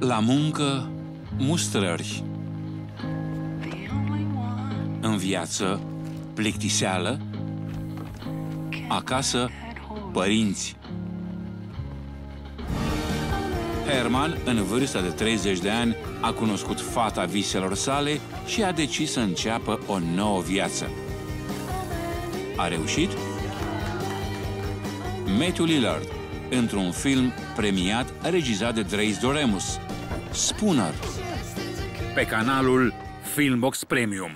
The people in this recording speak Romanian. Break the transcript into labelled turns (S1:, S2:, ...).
S1: La muncă, mustrări. În viață, plictiseală. Acasă, părinți. Herman, în vârsta de 30 de ani, a cunoscut fata viselor sale și a decis să înceapă o nouă viață. A reușit? Matthew Lillard, într-un film premiat regizat de Dreis Doremus, Spooner, pe canalul Filmbox Premium.